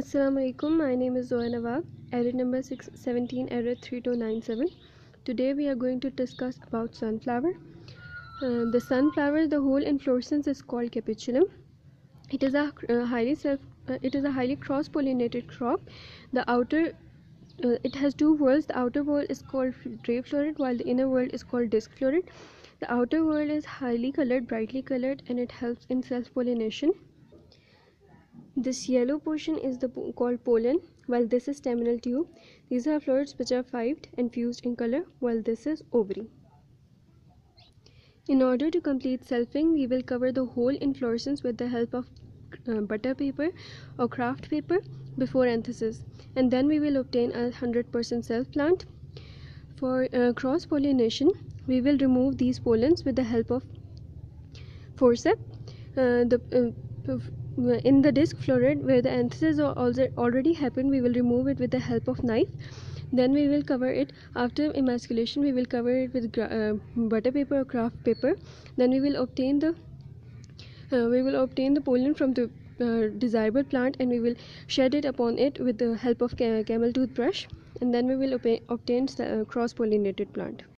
Assalamu alaikum. My name is Zoya Nawab. Edit number 617, error 3297. Today we are going to discuss about sunflower. Uh, the sunflower, the whole inflorescence is called capitulum. It is a uh, highly self. Uh, it is a highly cross-pollinated crop. The outer uh, it has two whorls. The outer whorl is called ray floret, while the inner whorl is called disc floret. The outer whorl is highly colored, brightly colored, and it helps in self-pollination. This yellow portion is the called pollen, while this is staminal tube. These are florets which are fived and fused in color, while this is ovary. In order to complete selfing, we will cover the whole inflorescence with the help of uh, butter paper or kraft paper before anthesis, and then we will obtain a 100% self plant. For uh, cross pollination, we will remove these pollens with the help of forceps. Uh, the uh, in the disc floret where the anthesis already happened we will remove it with the help of knife. Then we will cover it. After emasculation we will cover it with uh, butter paper or kraft paper. Then we will obtain the uh, we will obtain the pollen from the uh, desirable plant and we will shed it upon it with the help of camel toothbrush. And then we will obtain uh, cross pollinated plant